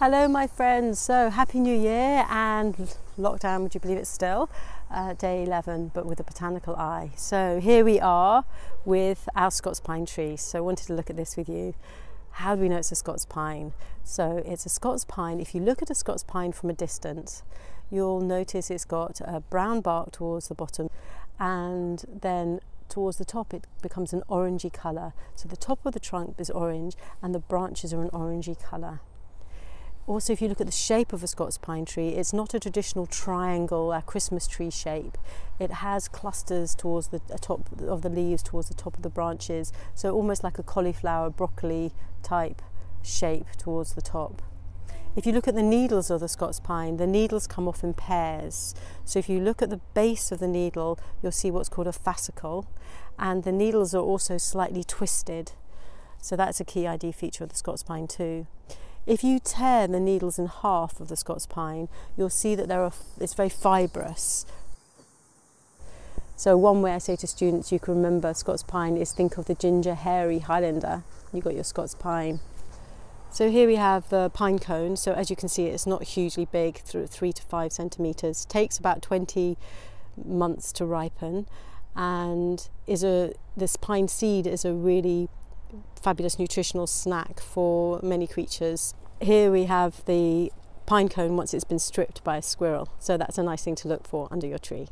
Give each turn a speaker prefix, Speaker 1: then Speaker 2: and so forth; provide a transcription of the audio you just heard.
Speaker 1: Hello, my friends. So, Happy New Year and lockdown, would you believe it's still? Uh, day 11, but with a botanical eye. So, here we are with our Scots pine tree. So, I wanted to look at this with you. How do we know it's a Scots pine? So, it's a Scots pine. If you look at a Scots pine from a distance, you'll notice it's got a brown bark towards the bottom and then towards the top it becomes an orangey colour. So the top of the trunk is orange and the branches are an orangey colour. Also, if you look at the shape of a Scots pine tree, it's not a traditional triangle, a Christmas tree shape. It has clusters towards the top of the leaves, towards the top of the branches, so almost like a cauliflower, broccoli type shape towards the top. If you look at the needles of the Scots pine, the needles come off in pairs. So if you look at the base of the needle, you'll see what's called a fascicle, and the needles are also slightly twisted. So that's a key ID feature of the Scots pine too. If you tear the needles in half of the Scots pine, you'll see that there are, it's very fibrous. So one way I say to students you can remember Scots pine is think of the ginger hairy Highlander. You've got your Scots pine. So here we have the pine cone. So as you can see, it's not hugely big, three to five centimeters. Takes about 20 months to ripen, and is a this pine seed is a really fabulous nutritional snack for many creatures. Here we have the pine cone once it's been stripped by a squirrel, so that's a nice thing to look for under your tree.